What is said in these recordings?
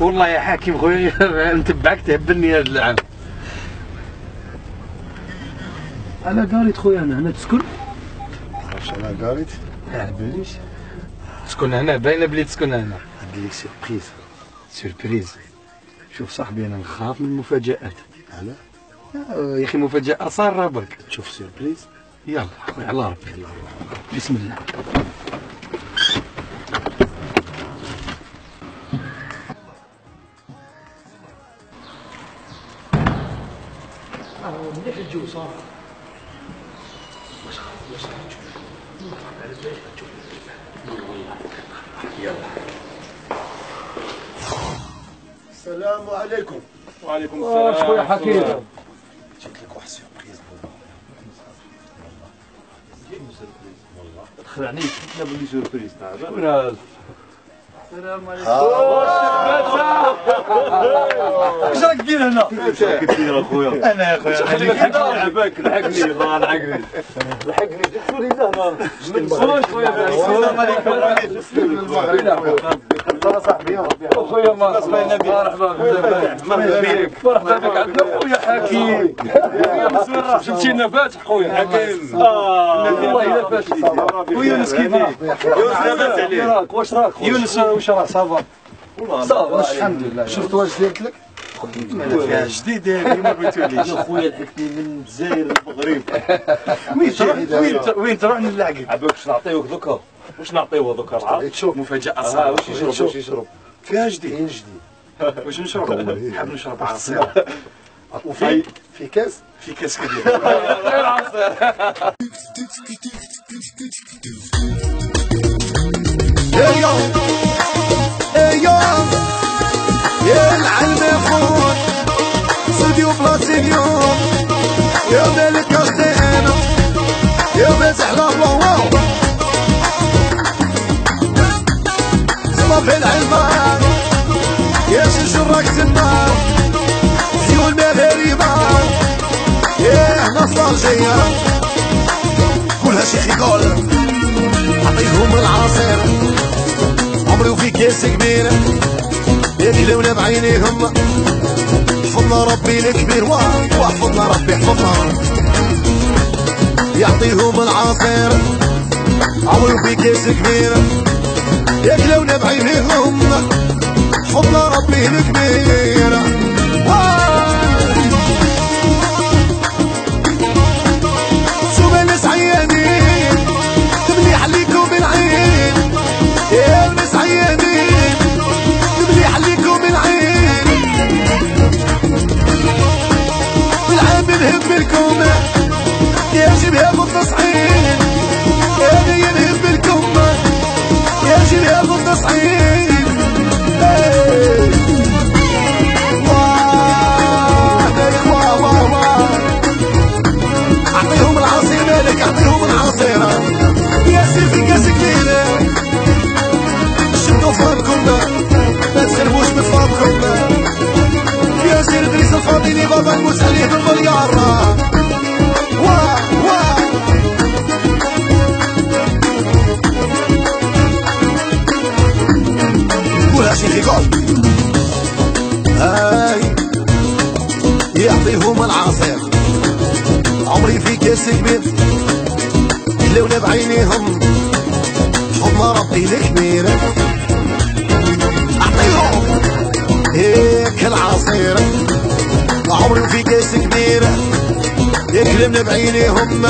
والله يا حاكم خويا نتبعك تهبلني هذا العام. أنا قاريت خويا أنا هنا تسكن؟ واش أنا قاريت؟ على باليش. تسكن هنا باينة بلي تسكن هنا. عندي لك surprise. surprise. شوف صاحبي أنا نخاف من المفاجآت. على آه، يا أخي مفاجأة صار برك تشوف surprise. يلا خويا على ربي. بسم الله. الجو صار السلام عليكم. وعليكم واش خويا حكيم. جبت لك واحد surprise تخلعني لا بلي surprise تاع شكون هذا اش راك دير هنا؟ كثير اخويا أنا يا اخويا خليك لعبك لحقني الله لحقني لحقني جبتوا لي هنا من خروج خويا السلام عليكم صاحبي خويا مرحبا مرحبا بك مرحبا بك عندنا خويا حكيم جبتينا فاتح خويا حكيم ويونس كيف يونس عليك واش راك يونس واش راك صافا صافا الحمد لله. شفت واش درت لك فيها جديد ما يا خويا لحقتني من الجزائر للمغرب وين تروح؟ وين وين تروح نلعقك عباك واش نعطيوك دوكا؟ واش نعطيوه دوكا؟ تشوف؟ مفاجأة آه صعبة. واش يشرب؟ واش يشرب؟ فيها جديد. كاين جديد. واش نشرب نحب نشرب عصير. وفي في كاس؟ في كاس كبير. إيوه. إيوه. يا العلم استوديو بلاتينيو يا ملك اختينا يا مازح لا نوستالجية كلها شي خيقول عطيهم العصير عمري وفي كاس كبير يدي لونا بعينيهم حفظنا ربي الكبير وحفظنا ربي حفظنا يعطيهم العصير عمري وفي كاس كبير ياكلونا بعينيهم حفظنا ربي الكبير خيقول هاي يعطيهم العصير عمري في كاس كبير لولا بعينيهم. حضن ربي الكبير. أعطيهم هيك العصير. عمري في كاس كبير يكلمنا بعينيهم.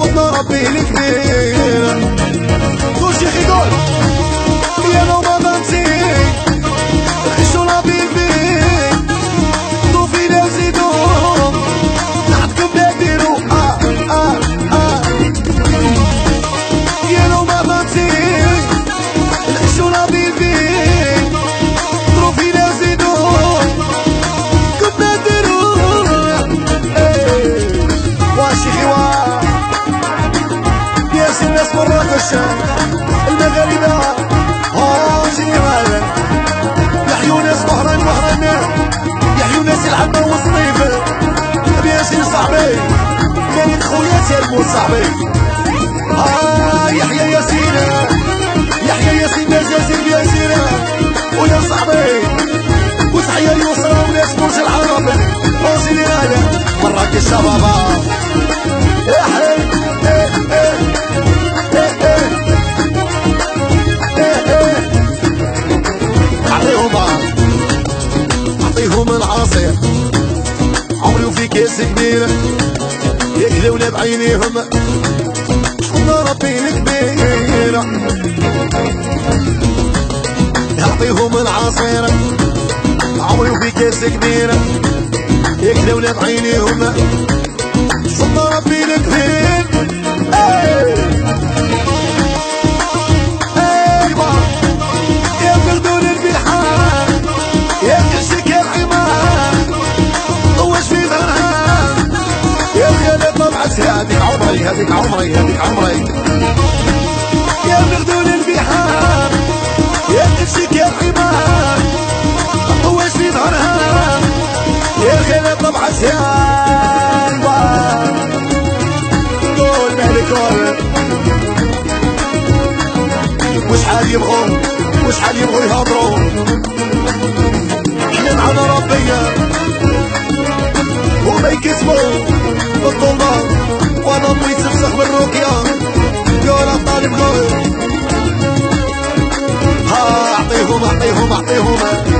حضن ربي الكبير. مراكش المغاربة هاجي مالا يا عيونس مهران مهران يا عيونس العبة والصيف. بياسين صاحبي كانت خويا سالمو صاحبي. آه يحيى ياسين يحيى ياسين زازين ياسين خويا صاحبي وتحية اليسرى وناس برج العرب. روسي لي مراكش شبابا يكلونا بعينيهم ربي كبيرة يعطيهم العصيرة. عمري في كاس كبيرة. يكلونا بعينيهم ربي كبير عمري هذيك عمري هذيك عمري. يا مغدون البحار يا تمسك يا الحمار طوش في ظهرها يا خير طبع سيان قول مالك وشحال يبغوا وشحال يبغوا يهضروا. إحنا معنا ربيا وما يكتبوا يا طالب غير ها اعطيهم اعطيهم اعطيهم